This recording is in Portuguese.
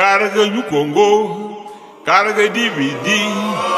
Carga no Congo, carga dividir.